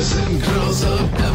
boys and girls of